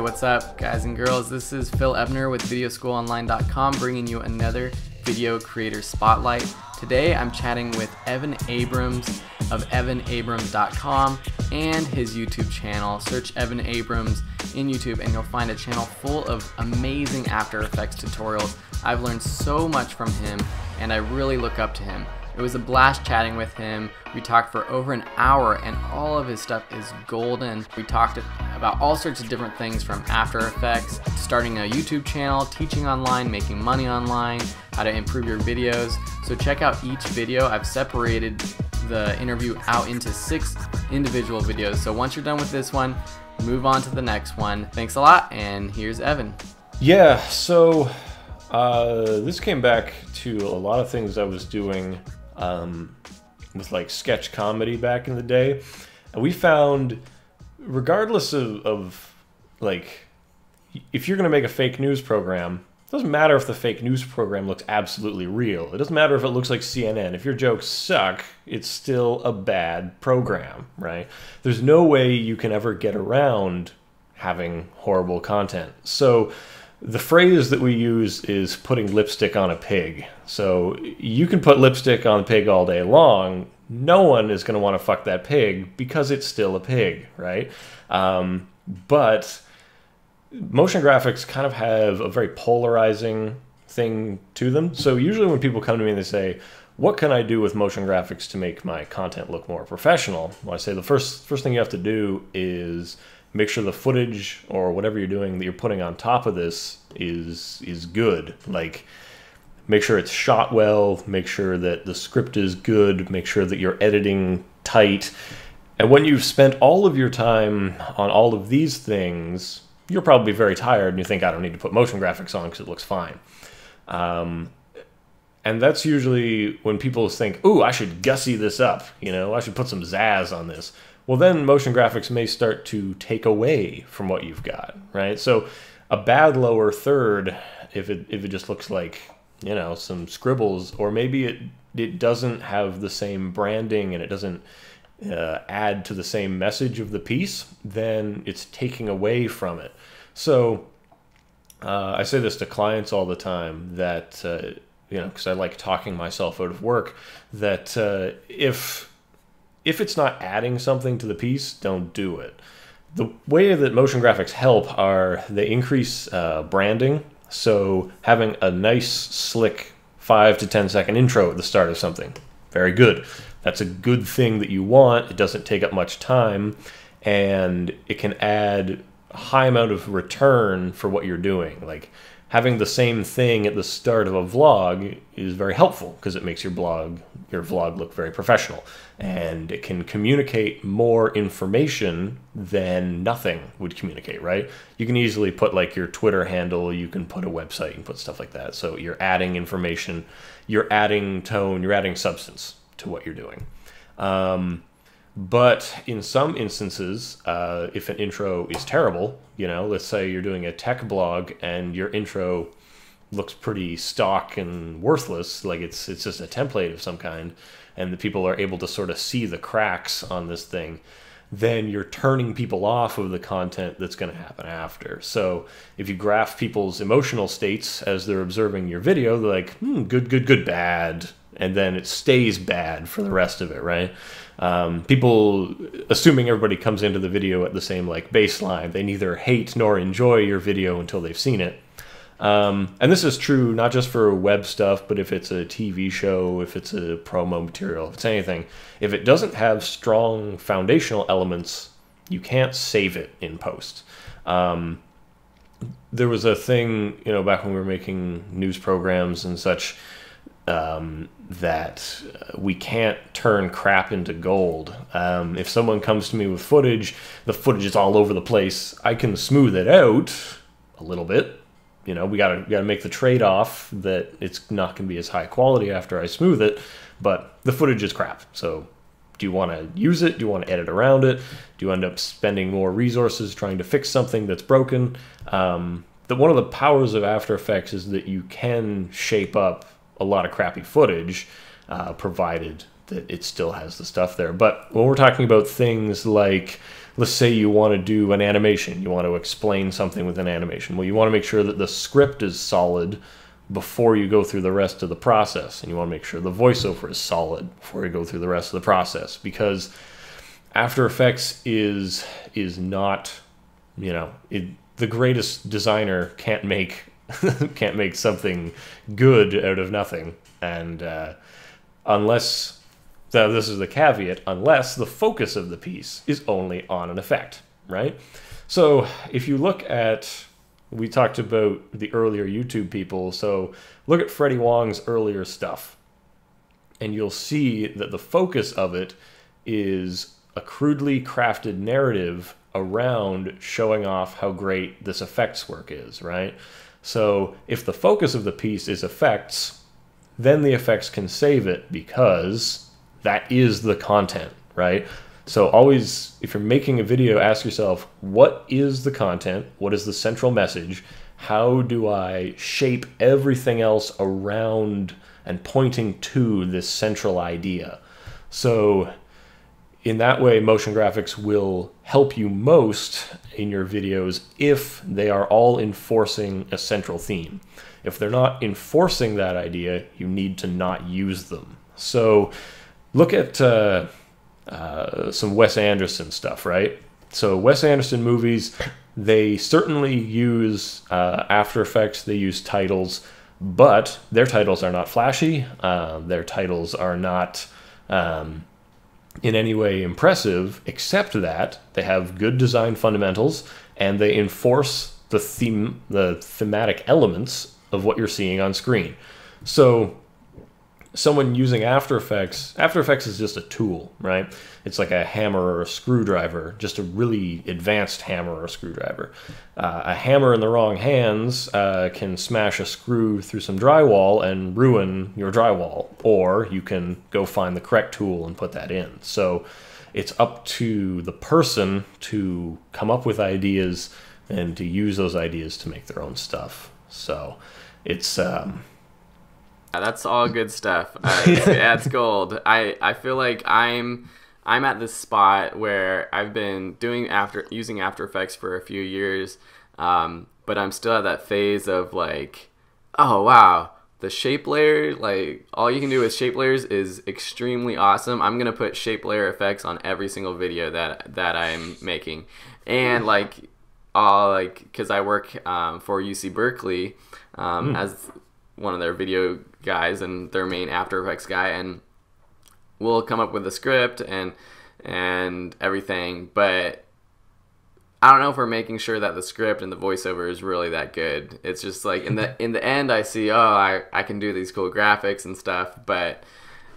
What's up, guys and girls? This is Phil Ebiner with VideoSchoolOnline.com bringing you another video creator spotlight. Today I'm chatting with Evan Abrams of evanabrams.com and his YouTube channel. Search Evan Abrams in YouTube and you'll find a channel full of amazing After Effects tutorials. I've learned so much from him and I really look up to him. It was a blast chatting with him. We talked for over an hour and all of his stuff is golden. We talked about all sorts of different things from After Effects, starting a YouTube channel, teaching online, making money online, how to improve your videos. So check out each video. I've separated the interview out into six individual videos. So once you're done with this one, move on to the next one. Thanks a lot, and here's Evan. Yeah, so uh, this came back to a lot of things I was doing um, with like sketch comedy back in the day. And we found, regardless of, of like, if you're going to make a fake news program, it doesn't matter if the fake news program looks absolutely real. It doesn't matter if it looks like CNN. If your jokes suck, it's still a bad program, right? There's no way you can ever get around having horrible content. So the phrase that we use is putting lipstick on a pig. So you can put lipstick on a pig all day long. No one is going to want to fuck that pig because it's still a pig, right? Um, but motion graphics kind of have a very polarizing thing to them. So usually when people come to me and they say, "What can I do with motion graphics to make my content look more professional?" Well, I say the first first thing you have to do is make sure the footage or whatever you're doing that you're putting on top of this is is good. Like make sure it's shot well, make sure that the script is good, make sure that you're editing tight. And when you've spent all of your time on all of these things, you're probably very tired and you think, I don't need to put motion graphics on because it looks fine. Um, and that's usually when people think, "Ooh, I should gussy this up," you know, I should put some zazz on this well, then motion graphics may start to take away from what you've got, right? So a bad lower third, if it if it just looks like you know some scribbles, or maybe it it doesn't have the same branding and it doesn't uh, add to the same message of the piece, then it's taking away from it. So uh, I say this to clients all the time that uh, you know because I like talking myself out of work that uh, if if it's not adding something to the piece, don't do it. The way that motion graphics help are they increase uh, branding. So having a nice, slick five to ten second intro at the start of something, very good. That's a good thing that you want. It doesn't take up much time, and it can add a high amount of return for what you're doing. Like having the same thing at the start of a vlog is very helpful because it makes your blog your vlog look very professional and it can communicate more information than nothing would communicate right? You can easily put like your twitter handle you can put a website and put stuff like that. So you're adding information you're adding tone you're adding substance to what you're doing. Um, but in some instances, uh, if an intro is terrible, you know, let's say you're doing a tech blog and your intro looks pretty stock and worthless, like it's it's just a template of some kind, and the people are able to sort of see the cracks on this thing, then you're turning people off of the content that's going to happen after. So if you graph people's emotional states as they're observing your video, they're like, hmm, good, good, good, bad, and then it stays bad for the rest of it, right? Um, people, assuming everybody comes into the video at the same like baseline, they neither hate nor enjoy your video until they've seen it. Um, and this is true not just for web stuff, but if it's a TV show, if it's a promo material, if it's anything, if it doesn't have strong foundational elements, you can't save it in post. Um, there was a thing, you know, back when we were making news programs and such um, that uh, we can't turn crap into gold. Um, if someone comes to me with footage, the footage is all over the place. I can smooth it out a little bit. You know, we gotta we gotta make the trade off that it's not gonna be as high quality after I smooth it, but the footage is crap. So, do you want to use it? Do you want to edit around it? Do you end up spending more resources trying to fix something that's broken? Um, the, one of the powers of After Effects is that you can shape up a lot of crappy footage, uh, provided that it still has the stuff there. But when we're talking about things like let's say you want to do an animation, you want to explain something with an animation. Well, you want to make sure that the script is solid before you go through the rest of the process, and you want to make sure the voiceover is solid before you go through the rest of the process because After Effects is is not, you know, it, the greatest designer can't make can't make something good out of nothing, and uh, unless so this is the caveat, unless the focus of the piece is only on an effect, right? So if you look at, we talked about the earlier YouTube people, so look at Freddie Wong's earlier stuff, and you'll see that the focus of it is a crudely crafted narrative around showing off how great this effects work is, right? So if the focus of the piece is effects, then the effects can save it because that is the content, right? So always, if you're making a video, ask yourself, what is the content? What is the central message? How do I shape everything else around and pointing to this central idea? So in that way, motion graphics will help you most in your videos if they are all enforcing a central theme. If they're not enforcing that idea, you need to not use them. So look at uh, uh, some Wes Anderson stuff, right? So Wes Anderson movies, they certainly use uh, After Effects, they use titles, but their titles are not flashy. Uh, their titles are not um, in any way impressive, except that they have good design fundamentals and they enforce the theme, the thematic elements of what you're seeing on screen. So someone using After Effects, After Effects is just a tool, right? It's like a hammer or a screwdriver, just a really advanced hammer or screwdriver. Uh, a hammer in the wrong hands uh, can smash a screw through some drywall and ruin your drywall, or you can go find the correct tool and put that in. So it's up to the person to come up with ideas and to use those ideas to make their own stuff. So it's um, that's all good stuff. Uh, that's gold. I, I feel like I'm I'm at this spot where I've been doing after using After Effects for a few years, um, but I'm still at that phase of like, oh wow, the shape layer, like all you can do with shape layers is extremely awesome. I'm gonna put shape layer effects on every single video that that I'm making, and like, all like because I work um, for UC Berkeley um, mm. as one of their video guys and their main After Effects guy, and we'll come up with a script and and everything. But I don't know if we're making sure that the script and the voiceover is really that good. It's just like in the in the end, I see, oh, I I can do these cool graphics and stuff, but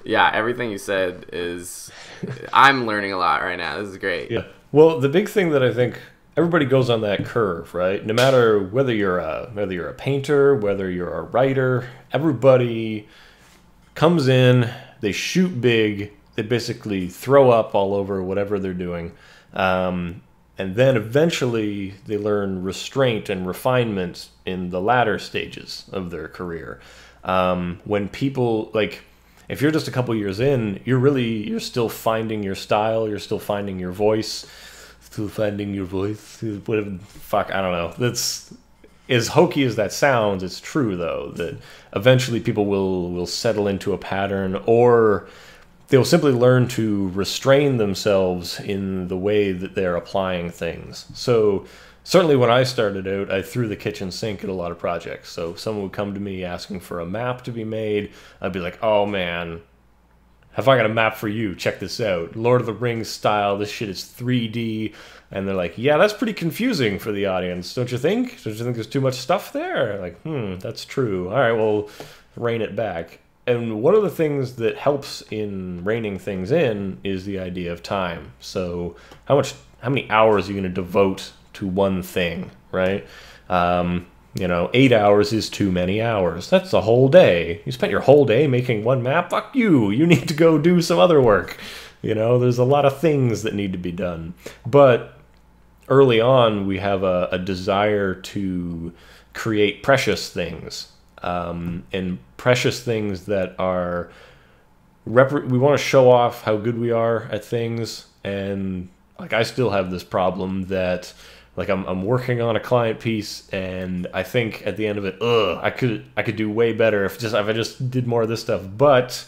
yeah, everything you said is I'm learning a lot right now. This is great. Yeah. Well, the big thing that I think everybody goes on that curve, right? No matter whether you're a whether you're a painter, whether you're a writer, everybody comes in, they shoot big, they basically throw up all over whatever they're doing. Um, and then eventually they learn restraint and refinement in the latter stages of their career. Um, when people like if you're just a couple years in, you're really you're still finding your style, you're still finding your voice to finding your voice. Whatever, fuck, I don't know. That's as hokey as that sounds. It's true though that eventually people will will settle into a pattern, or they'll simply learn to restrain themselves in the way that they're applying things. So certainly when I started out, I threw the kitchen sink at a lot of projects. So someone would come to me asking for a map to be made, I'd be like, "Oh man, have I got a map for you? Check this out. Lord of the Rings style. This shit is 3D. And they're like, yeah, that's pretty confusing for the audience, don't you think? Don't you think there's too much stuff there? Like, hmm, that's true. All right, well, rein it back. And one of the things that helps in reining things in is the idea of time. So, how much, how many hours are you going to devote to one thing, right? Um, you know, eight hours is too many hours. That's a whole day. You spent your whole day making one map. Fuck you. You need to go do some other work. You know, there's a lot of things that need to be done. But early on, we have a, a desire to create precious things. Um, and precious things that are. Rep- we want to show off how good we are at things. And Like I still have this problem that like I'm, I'm working on a client piece and I think at the end of it, ugh, I could I could do way better if just if I just did more of this stuff. But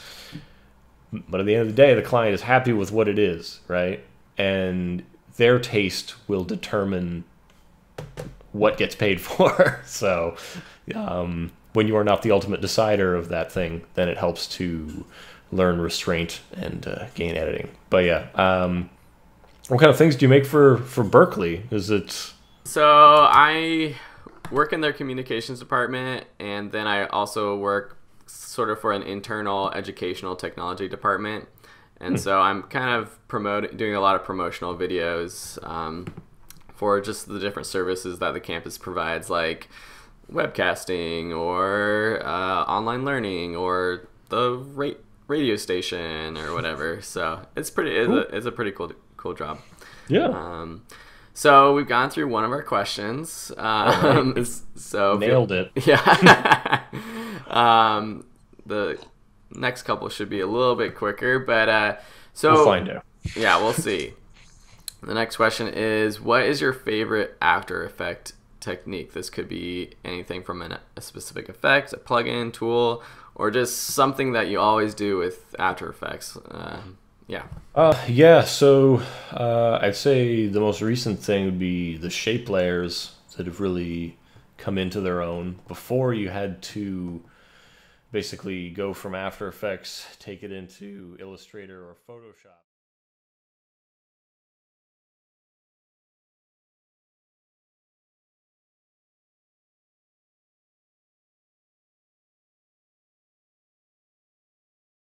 but at the end of the day, the client is happy with what it is, right? And their taste will determine what gets paid for. so um, when you are not the ultimate decider of that thing, then it helps to learn restraint and uh, gain editing. But yeah, um, what kind of things do you make for for Berkeley? Is it So I work in their communications department, and then I also work sort of for an internal educational technology department. And so I'm kind of promoting, doing a lot of promotional videos um, for just the different services that the campus provides, like webcasting or uh, online learning or the ra- radio station or whatever. So it's pretty, it's, a, it's a pretty cool, cool job. yeah? Um, so we've gone through one of our questions. Um, s- so Nailed it. Yeah. um, the next couple should be a little bit quicker, but uh, so We'll find out. yeah, we'll see. The next question is What is your favorite After Effect technique? This could be anything from an, a specific effect, a plugin, tool, or just something that you always do with After Effects. Uh, yeah. Uh, yeah, so uh, I'd say the most recent thing would be the shape layers that have really come into their own. Before you had to basically go from After Effects, take it into Illustrator or Photoshop.